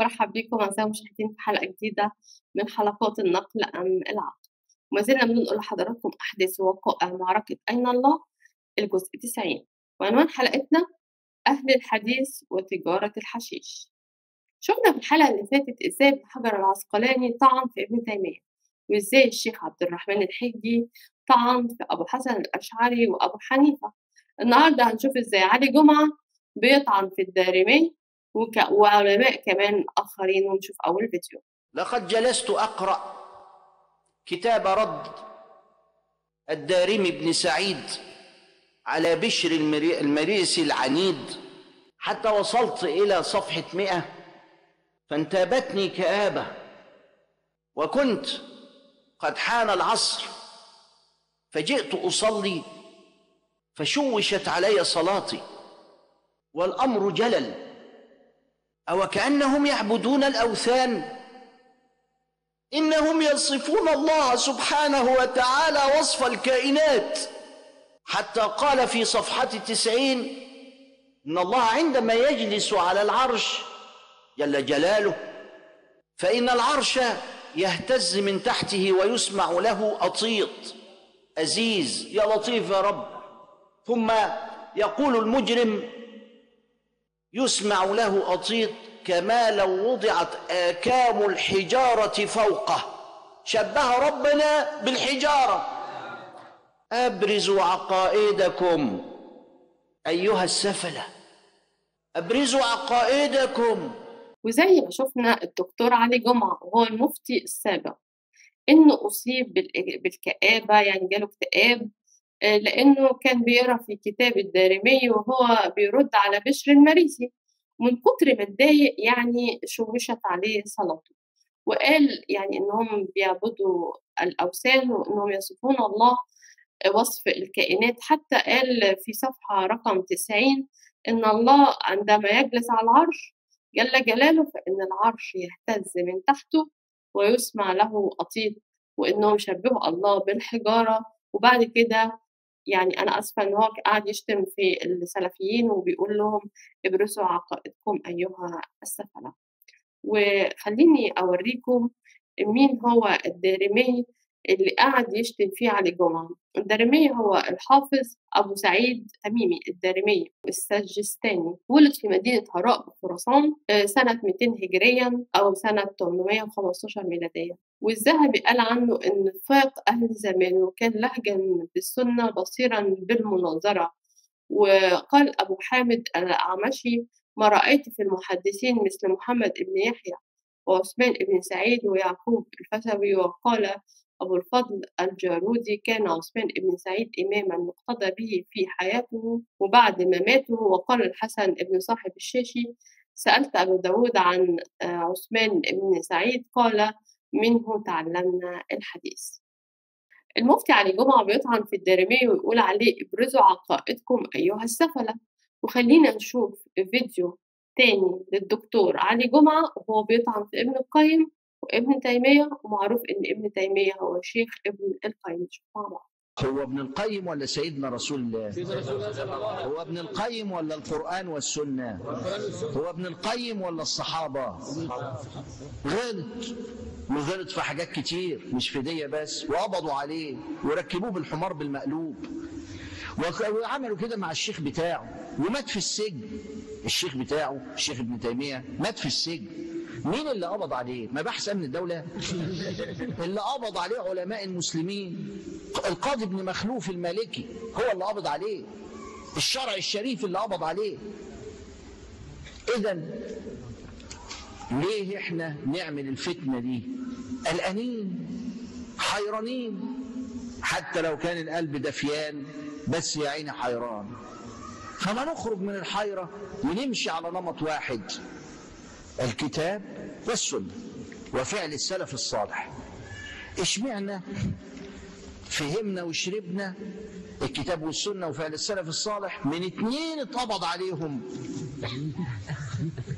برحب بكم أعزائي المشاهدين في حلقة جديدة من حلقات النقل أم العقل وما زلنا بننقل لحضراتكم أحداث ووقائع معركة أين الله الجزء 90 وعنوان حلقتنا أهل الحديث وتجارة الحشيش. شفنا في الحلقة اللي فاتت إزاي ابن حجر العسقلاني طعن في ابن تيمية وإزاي الشيخ عبد الرحمن الحجي طعن في أبو حسن الأشعري وأبو حنيفة. النهاردة هنشوف إزاي علي جمعة بيطعن في الدارمي. وعلماء كمان آخرين ونشوف أول فيديو. لقد جلست أقرأ كتاب رد الدارمي بن سعيد على بشر المري- المريسي العنيد. حتى وصلت إلى صفحة مئة فانتابتني كآبة. وكنت قد حان العصر فجئت أصلي فشوشت علي صلاتي والأمر جلل. أو كأنهم يعبدون الأوثان. إنهم يصفون الله سبحانه وتعالى وصف الكائنات. حتى قال في صفحة تسعين إن الله عندما يجلس على العرش جل جلاله فإن العرش يهتز من تحته ويسمع له أطيط. أزيز يا لطيف يا رب. ثم يقول المجرم يسمع له أطيط كما لو وضعت آكام الحجارة فوقه. شبه ربنا بالحجارة. أبرزوا عقائدكم أيها السفلة. أبرزوا عقائدكم. وزي ما شفنا الدكتور علي جمعة وهو المفتي السابق إنه أصيب بال- بالكآبة يعني جاله اكتئاب لأنه كان بيقرأ في كتاب الدارمي وهو بيرد على بشر المريسي من كتر ما اتضايق يعني شوشت عليه صلاته. وقال يعني إنهم بيعبدوا الأوثان وإنهم يصفون الله وصف الكائنات. حتى قال في صفحة رقم 90 إن الله عندما يجلس على العرش جل جلاله فإن العرش يهتز من تحته ويسمع له أطيط وإنهم شبهوا الله بالحجارة. وبعد كده يعني أنا آسفة إن هو قاعد يشتم في السلفيين وبيقول لهم ابرزوا عقائدكم أيها السفلة. وخليني أوريكم مين هو الدارمي اللي قاعد يشتم فيه علي جمعة الدارمي هو الحافظ أبو سعيد تميمي الدارمي السجستاني ولد في مدينة هراء بخراسان آه، سنة 200 هجريا أو سنة 815 ميلادية. والذهبي قال عنه إن فاق أهل زمانه كان لهجا بالسنة بصيرا بالمناظرة. وقال أبو حامد الأعمشي ما رأيت في المحدثين مثل محمد بن يحيى وعثمان بن سعيد ويعقوب الفتوي وقال أبو الفضل الجارودي كان عثمان بن سعيد إماما يقتدى به في حياته وبعد مماته وقال الحسن بن صاحب الشاشي سألت أبو داود عن آه، عثمان بن سعيد قال منه تعلمنا الحديث المفتي علي جمعة بيطعن في الدارمي ويقول عليه ابرزوا عقائدكم أيها السفلة وخلينا نشوف فيديو تاني للدكتور علي جمعة وهو بيطعن في ابن القيم. وابن تيمية ومعروف إن ابن تيمية هو شيخ ابن القيم مع بعض. هو ابن القيم ولا سيدنا رسول الله؟ هو ابن القيم ولا القرآن والسنة؟ هو ابن القيم ولا الصحابة؟ غلط. وغلط في حاجات كتير مش في دي بس. وقبضوا عليه وركبوه بالحمار بالمقلوب. وعملوا كده مع الشيخ بتاعه. ومات في السجن. الشيخ بتاعه الشيخ ابن تيمية مات في السجن. مين اللي قبض عليه؟ مباحث أمن الدولة. اللي قبض عليه علماء المسلمين. القاضي ابن مخلوف المالكي هو اللي قبض عليه. الشرع الشريف اللي قبض عليه. اذا ليه إحنا نعمل الفتنة دي؟ قلقانين حيرانين. حتى لو كان القلب دفيان بس يا عيني حيران. فما نخرج من الحيرة ونمشي على نمط واحد. الكتاب والسنة وفعل السلف الصالح. اشمعنا فهمنا وشربنا الكتاب والسنة وفعل السلف الصالح من اتنين اتقبض عليهم.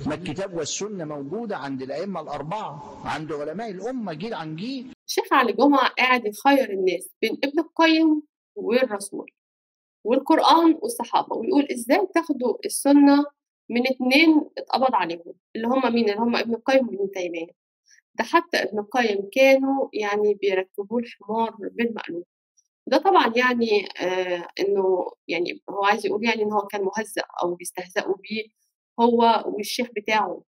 ما الكتاب والسنة موجودة عند الأئمة الأربعة عند علماء الأمة جيل عن جيل. الشيخ علي جمعة قاعد يخير الناس بين ابن القيم والرسول والقرآن والصحابة ويقول إزاي تاخدوا السنة من اتنين اتقبض عليهم اللي هم مين؟ اللي هم ابن القيم وابن تيمية. ده حتى ابن القيم كانوا يعني بيركبوه الحمار بالمقلوب ده طبعا يعني آه إنه يعني هو عايز يقول يعني إن هو كان مهزأ أو بيستهزئوا بيه هو والشيخ بتاعه.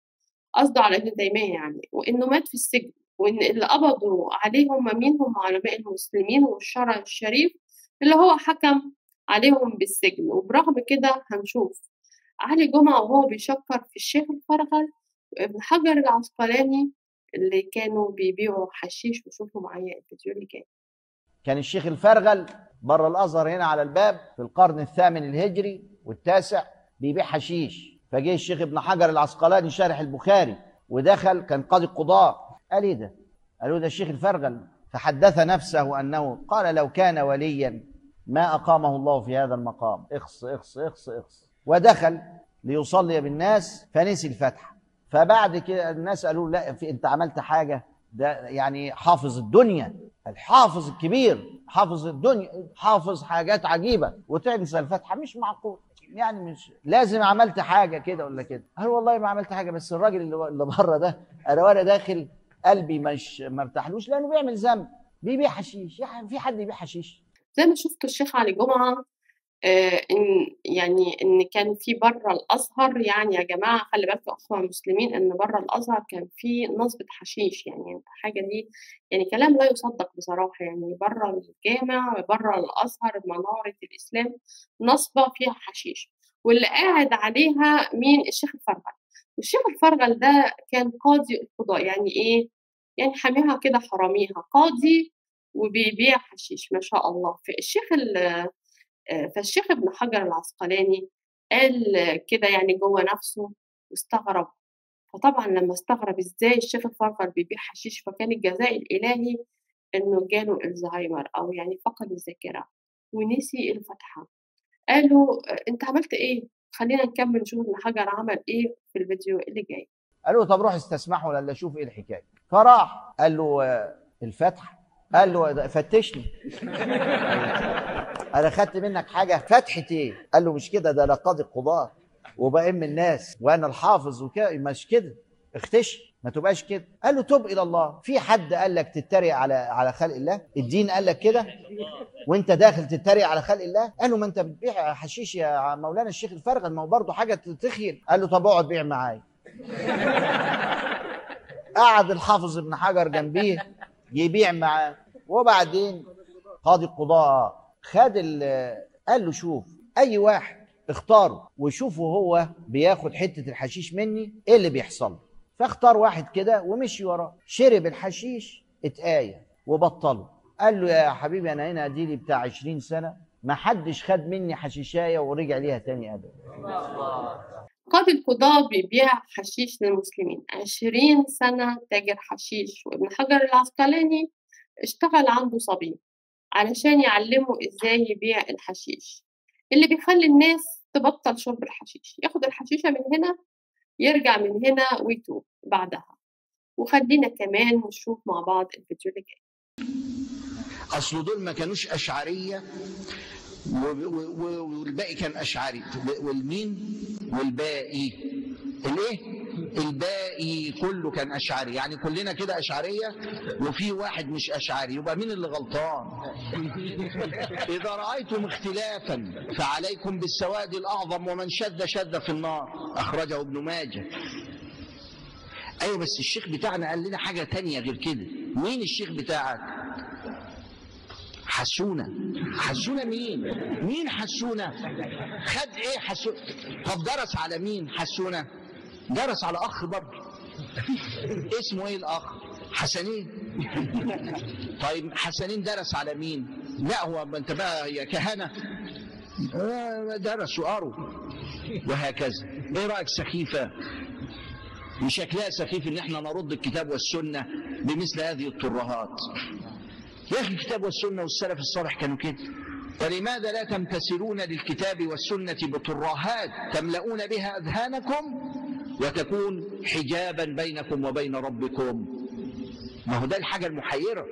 قصده على ابن تيمية يعني وإنه مات في السجن وإن اللي قبضوا عليه هم مين؟ هم علماء المسلمين والشرع الشريف اللي هو حكم عليهم بالسجن. وبرغم كده هنشوف علي جمعة وهو بيشكر في الشيخ الفرغل وابن حجر العسقلاني اللي كانوا بيبيعوا حشيش وشوفوا معايا الفيديو اللي جاي. كان الشيخ الفرغل بره الأزهر هنا على الباب في القرن الثامن الهجري والتاسع بيبيع حشيش. فجه الشيخ ابن حجر العسقلاني شارح البخاري ودخل كان قاضي القضاء قال إيه ده؟ قالوا ده الشيخ الفرغل. فحدث نفسه أنه قال لو كان وليا ما أقامه الله في هذا المقام. اخص اخص اخص اخص. ودخل ليصلي بالناس فنسي الفتحة. فبعد كده الناس قالوا لا في انت عملت حاجة ده يعني حافظ الدنيا. الحافظ الكبير حافظ الدنيا حافظ حاجات عجيبة. وتنسى الفتحة مش معقول. يعني مش لازم عملت حاجة كده ولا كده. قال والله ما عملت حاجة بس الراجل اللي بره ده أنا وأنا داخل قلبي مش ما ارتاحلوش لأنه بيعمل ذنب. بيبيع حشيش. يعني في حد يبيع حشيش؟ زي ما شفتوا الشيخ علي جمعة آه إن يعني إن كان في بره الأزهر يعني يا جماعة خلي بالكم أخوة المسلمين إن بره الأزهر كان في نصبة حشيش يعني حاجة دي يعني كلام لا يصدق بصراحة يعني بره الجامع بره الأزهر منارة الإسلام نصبة فيها حشيش. واللي قاعد عليها مين؟ الشيخ الفرغل. والشيخ الفرغل ده كان قاضي القضاء يعني إيه؟ يعني حاميها كده حراميها قاضي وبيبيع حشيش ما شاء الله. فالشيخ فالشيخ ابن حجر العسقلاني قال كده يعني جوه نفسه واستغرب. فطبعا لما استغرب إزاي الشيخ الفرغل بيبيع حشيش فكان الجزاء الإلهي إنه جاله الزهايمر أو يعني فقد الذاكرة ونسي الفتحة. قالوا أنت عملت إيه؟ خلينا نكمل نشوف ابن حجر عمل إيه في الفيديو اللي جاي. قالوا طب روح استسمحه ولا أشوف إيه الحكاية. فراح قال له الفتح؟ قال له فتشني. أنا خدت منك حاجة فتحة إيه؟ قال له مش كده ده أنا قاضي القضاه وبأم الناس وأنا الحافظ وكده مش كده. اختش ما تبقاش كده. قال له تب إلى الله. في حد قال لك تتريق على على خلق الله؟ الدين قال لك كده؟ وأنت داخل تتريق على خلق الله؟ قال له ما أنت بتبيع حشيش يا مولانا الشيخ الفرغل ما هو برضه حاجة تخيل قال له طب اقعد بيع معايا. قعد الحافظ ابن حجر جنبيه يبيع معاه. وبعدين قاضي القضاء خد قال له شوف أي واحد اختاره وشوفه هو بياخد حتة الحشيش مني إيه اللي بيحصل؟ فاختار واحد كده ومشي وراه. شرب الحشيش اتآية وبطله. قال له يا حبيبي أنا هنا اديلي بتاع 20 سنة ما حدش خد مني حشيشاية ورجع ليها تاني ابدا. قاضي القضاء بيبيع حشيش للمسلمين. عشرين سنة تاجر حشيش. وابن حجر العسقلاني اشتغل عنده صبي. علشان يعلمه إزاي يبيع الحشيش. اللي بيخلي الناس تبطل شرب الحشيش ياخد الحشيشة من هنا يرجع من هنا ويتوب بعدها. وخلينا كمان نشوف مع بعض الفيديو اللي جاي. أصل دول ما كانوش أشعرية والباقي كان أشعري. والمين؟ والباقي. الإيه؟ الباقي كله كان أشعري. يعني كلنا كده أشعرية وفي واحد مش أشعري. يبقى مين اللي غلطان؟ إذا رأيتم اختلافا فعليكم بالسواد الأعظم ومن شذ شذ في النار. أخرجه ابن ماجه. أيوه بس الشيخ بتاعنا قال لنا حاجة تانية غير كده. مين الشيخ بتاعك؟ حسونة. حسونة مين؟ مين حسونة؟ خد إيه حسونة طب درس على مين حسونة؟ درس على أخ برضه. اسمه إيه الأخ؟ حسنين. طيب حسنين درس على مين؟ لا هو أنت بقى يا كهنة. درس وقروا. وهكذا. إيه رأيك سخيفة؟ وشكلها سخيف إن إحنا نرد الكتاب والسنة بمثل هذه الترهات. يا أخي الكتاب والسنة والسلف الصالح كانوا كده. فلماذا لا تمتثلون للكتاب والسنة بترهات تملؤون بها أذهانكم؟ وتكون حجابا بينكم وبين ربكم. ما هو ده الحاجة المحيرة.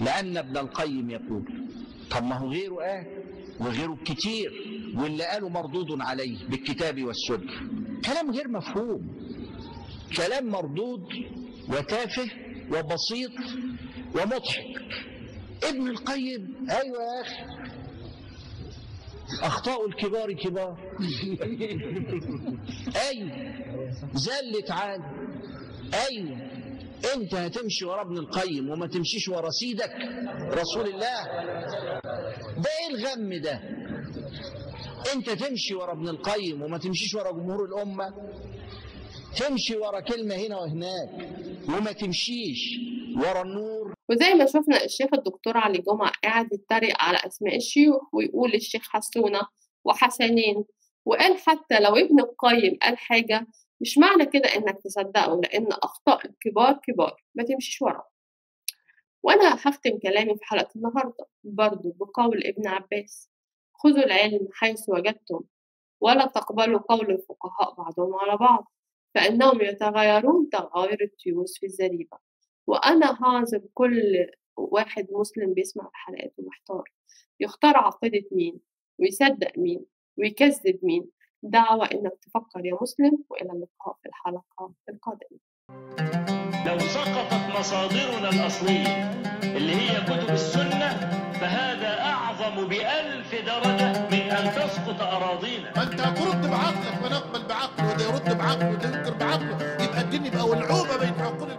لأن ابن القيم يقول طب ما هو غيره قال وغيره كتير واللي قالوا مردود عليه بالكتاب والسنة. كلام غير مفهوم. كلام مردود وتافه وبسيط ومضحك. ابن القيم أيوه يا أخي. أخطاء الكبار كبار. أيوه زلت عاد أيوه أنت هتمشي ورا ابن القيم وما تمشيش ورا سيدك رسول الله. ده إيه الغم ده؟ أنت تمشي ورا ابن القيم وما تمشيش ورا جمهور الأمة. تمشي ورا كلمة هنا وهناك وما تمشيش ورا النور. وزي ما شفنا الشيخ الدكتور علي جمعة قاعد يتريق على أسماء الشيوخ ويقول الشيخ حسونة وحسنين وقال حتى لو ابن القيم قال حاجة مش معنى كده إنك تصدقه لأن أخطاء الكبار كبار ما تمشيش وراه وأنا هختم كلامي في حلقة النهاردة برضو بقول ابن عباس خذوا العلم حيث وجدتم ولا تقبلوا قول الفقهاء بعضهم على بعض فإنهم يتغيرون تغاير التيوس في الزريبة. وأنا هعزم كل واحد مسلم بيسمع الحلقات ومحتار يختار عقيدة مين؟ ويصدق مين؟ ويكذب مين؟ دعوة إنك تفكر يا مسلم وإلى اللقاء في الحلقة القادمة. لو سقطت مصادرنا الأصلية اللي هي كتب السنة فهذا أعظم بألف درجة من أن تسقط أراضينا. ما أنت هترد بعقلك ونقبل بعقله وده يرد بعقله وده ينكر بعقله. يبقى الدين يبقى ولعوبه بين عقول